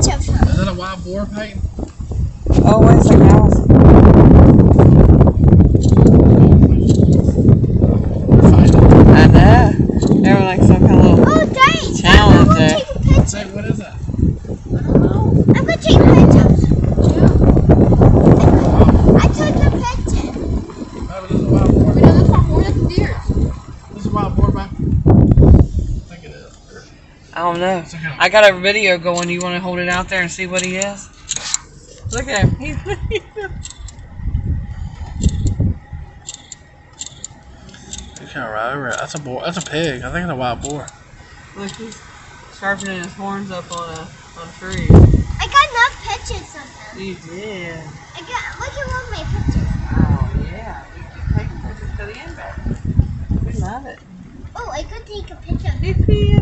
Is that a wild boar, Peyton? Oh, wait a second. I was, Find it. I know. They were like some kind of little. Oh, dang! Challenge I'm gonna there. take a picture. Say, what is that? I'm gonna take pictures. I took a picture. Oh, this is a wild boar. We know that's not more than deer. This is a wild boar, babe. I think it is. I don't know. I got a video going. You want to hold it out there and see what he is? Look at him. He's, You can't ride over it. That's a boar. That's a pig. I think it's a wild boar. look, he's sharpening his horns up on a on a tree. I got enough pictures of him. You did. I got, look at all my pictures. Oh yeah. You keep taking pictures to the end back. We love it. Oh, I could take a picture of Hey, Fia.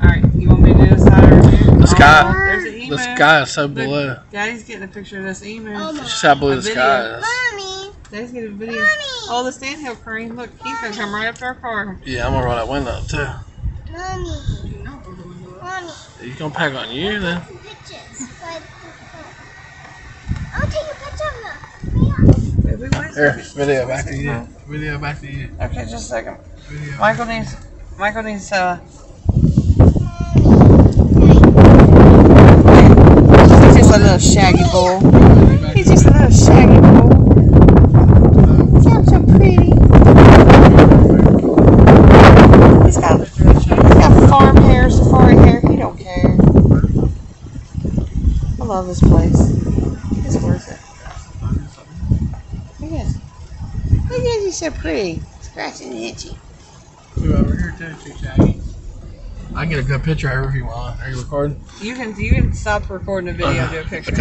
All right, you want me to do this side or here? The sky- there's an email. The sky is so blue. Daddy's getting a picture of this email. Oh my. Just how blue A the video. sky is. Mommy, Daddy's getting a video. Mommy. Oh, the sandhill crane. Look, he's gonna come right up to our car. Yeah, I'm gonna roll that window too. mommy, mommy. You gonna pack on you then? Some pictures. But, I'll take a picture of them. Baby, wait Here, second. video back to you. Video back to you. Okay, just a second. Video. Michael needs. Michael needs. Uh, he's just a little shaggy bull. He's just a little shaggy bull. So, so pretty. He's got. He's got farm hair, safari hair. He don't care. I love this place. It's worth it. Look at Look at he's so pretty. Scratching and itchy. You over here too, too shaggy. I can get a good picture if you want. Are you recording? You can you can stop recording the video and do a picture.